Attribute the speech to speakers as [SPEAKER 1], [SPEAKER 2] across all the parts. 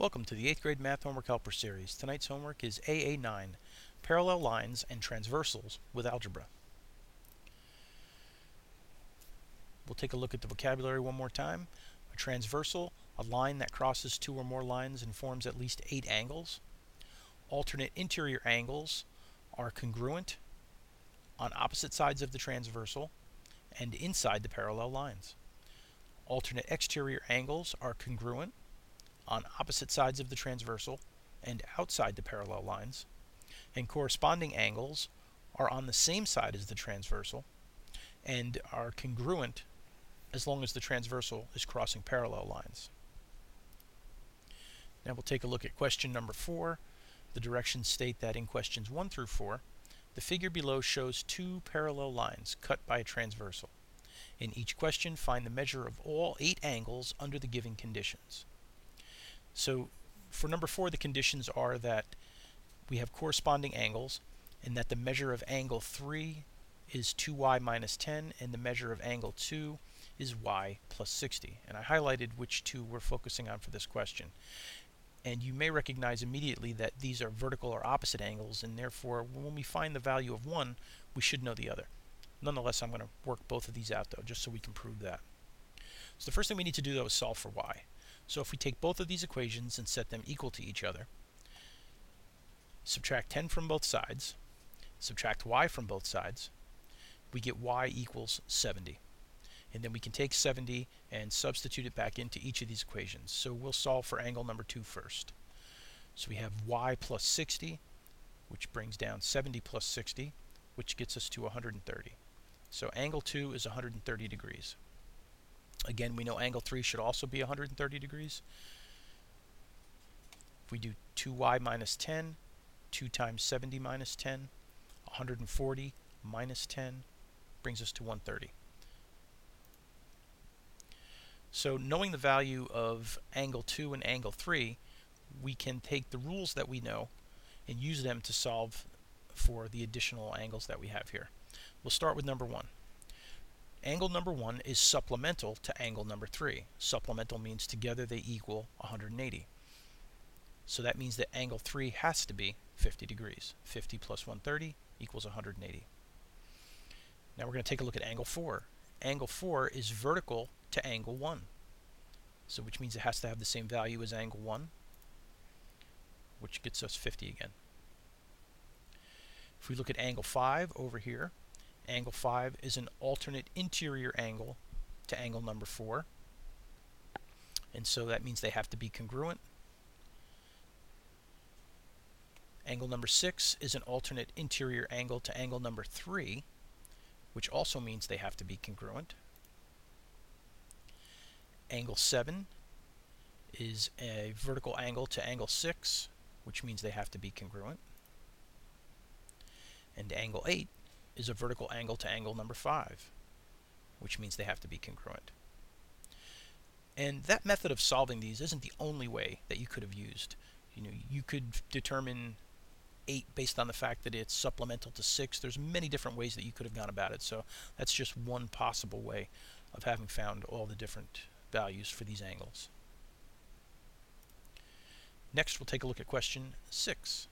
[SPEAKER 1] Welcome to the 8th grade Math Homework Helper Series. Tonight's homework is AA9, Parallel Lines and Transversals with Algebra. We'll take a look at the vocabulary one more time. A transversal, a line that crosses two or more lines and forms at least eight angles. Alternate interior angles are congruent on opposite sides of the transversal and inside the parallel lines. Alternate exterior angles are congruent on opposite sides of the transversal and outside the parallel lines, and corresponding angles are on the same side as the transversal and are congruent as long as the transversal is crossing parallel lines. Now we'll take a look at question number four. The directions state that in questions one through four, the figure below shows two parallel lines cut by a transversal. In each question, find the measure of all eight angles under the given conditions. So for number four, the conditions are that we have corresponding angles and that the measure of angle 3 is 2y minus 10 and the measure of angle 2 is y plus 60. And I highlighted which two we're focusing on for this question. And you may recognize immediately that these are vertical or opposite angles and therefore when we find the value of one we should know the other. Nonetheless I'm going to work both of these out though just so we can prove that. So the first thing we need to do though is solve for y. So if we take both of these equations and set them equal to each other, subtract 10 from both sides, subtract y from both sides, we get y equals 70. And then we can take 70 and substitute it back into each of these equations. So we'll solve for angle number 2 first. So we have y plus 60, which brings down 70 plus 60, which gets us to 130. So angle 2 is 130 degrees. Again, we know angle 3 should also be 130 degrees. If we do 2y minus 10, 2 times 70 minus 10, 140 minus 10 brings us to 130. So knowing the value of angle 2 and angle 3, we can take the rules that we know and use them to solve for the additional angles that we have here. We'll start with number 1. Angle number 1 is supplemental to angle number 3. Supplemental means together they equal 180. So that means that angle 3 has to be 50 degrees. 50 plus 130 equals 180. Now we're going to take a look at angle 4. Angle 4 is vertical to angle 1. So which means it has to have the same value as angle 1, which gets us 50 again. If we look at angle 5 over here, Angle 5 is an alternate interior angle to angle number 4. And so that means they have to be congruent. Angle number 6 is an alternate interior angle to angle number 3, which also means they have to be congruent. Angle 7 is a vertical angle to angle 6, which means they have to be congruent. And angle 8 is a vertical angle to angle number 5, which means they have to be congruent. And that method of solving these isn't the only way that you could have used. You know, you could determine 8 based on the fact that it's supplemental to 6. There's many different ways that you could have gone about it. So that's just one possible way of having found all the different values for these angles. Next, we'll take a look at question 6.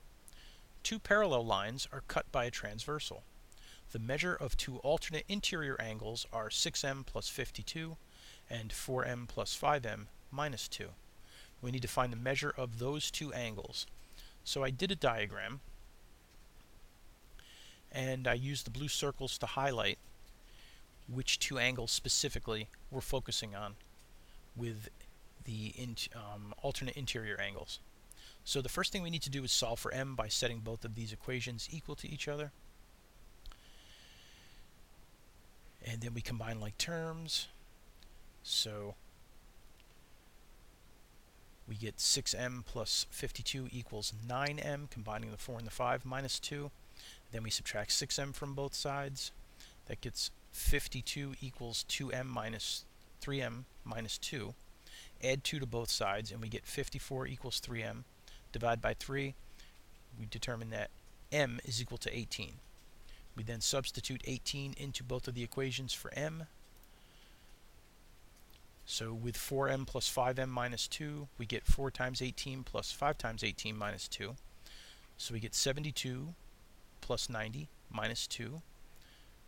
[SPEAKER 1] Two parallel lines are cut by a transversal. The measure of two alternate interior angles are 6m plus 52 and 4m plus 5m minus 2. We need to find the measure of those two angles. So I did a diagram and I used the blue circles to highlight which two angles specifically we're focusing on with the in, um, alternate interior angles. So the first thing we need to do is solve for m by setting both of these equations equal to each other. And then we combine like terms. So we get 6m plus 52 equals 9m combining the 4 and the 5 minus 2 then we subtract 6m from both sides. That gets 52 equals 2m minus 3m minus 2 add 2 to both sides and we get 54 equals 3m divide by 3 we determine that m is equal to 18 we then substitute 18 into both of the equations for m. So with 4m plus 5m minus 2, we get 4 times 18 plus 5 times 18 minus 2. So we get 72 plus 90 minus 2.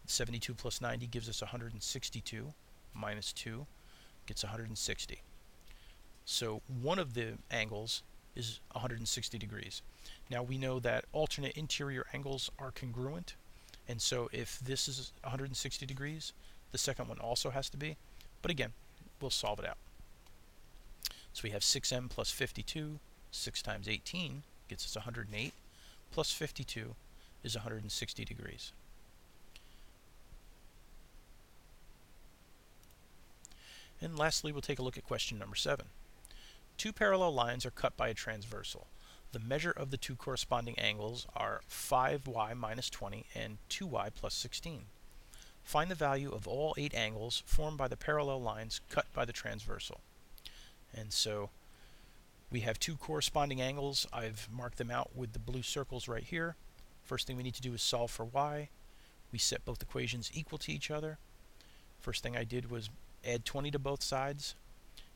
[SPEAKER 1] 72 plus 90 gives us 162 minus 2 gets 160. So one of the angles is 160 degrees. Now we know that alternate interior angles are congruent and so if this is 160 degrees the second one also has to be but again we'll solve it out. So we have 6m plus 52 6 times 18 gets us 108 plus 52 is 160 degrees. And lastly, we'll take a look at question number 7. Two parallel lines are cut by a transversal. The measure of the two corresponding angles are 5y minus 20 and 2y plus 16. Find the value of all eight angles formed by the parallel lines cut by the transversal. And so we have two corresponding angles. I've marked them out with the blue circles right here. First thing we need to do is solve for y. We set both equations equal to each other. First thing I did was add 20 to both sides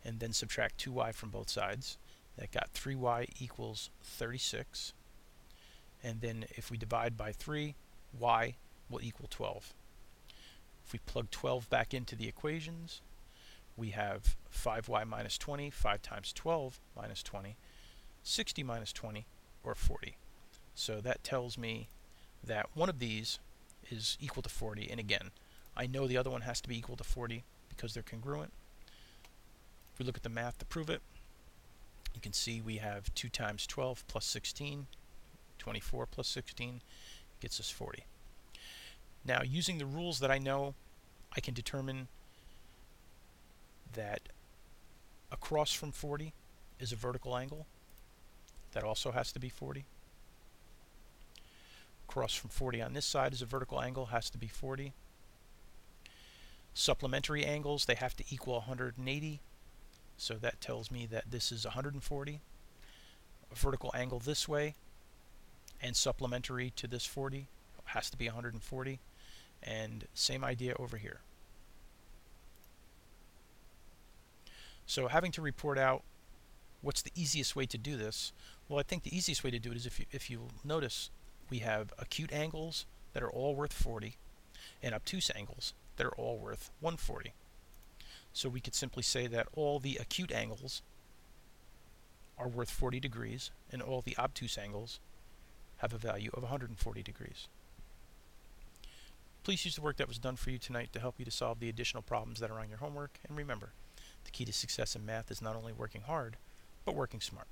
[SPEAKER 1] and then subtract 2y from both sides. That got 3y equals 36. And then if we divide by 3, y will equal 12. If we plug 12 back into the equations, we have 5y minus 20, 5 times 12 minus 20, 60 minus 20, or 40. So that tells me that one of these is equal to 40, and again, I know the other one has to be equal to 40 because they're congruent. If we look at the math to prove it, you can see we have 2 times 12 plus 16, 24 plus 16 gets us 40. Now, using the rules that I know, I can determine that across from 40 is a vertical angle. That also has to be 40. Across from 40 on this side is a vertical angle, has to be 40. Supplementary angles, they have to equal 180. So that tells me that this is 140. A vertical angle this way and supplementary to this 40 has to be 140. And same idea over here. So having to report out what's the easiest way to do this? Well, I think the easiest way to do it is if you, if you notice we have acute angles that are all worth 40 and obtuse angles that are all worth 140. So we could simply say that all the acute angles are worth 40 degrees and all the obtuse angles have a value of 140 degrees. Please use the work that was done for you tonight to help you to solve the additional problems that are on your homework. And remember, the key to success in math is not only working hard, but working smart.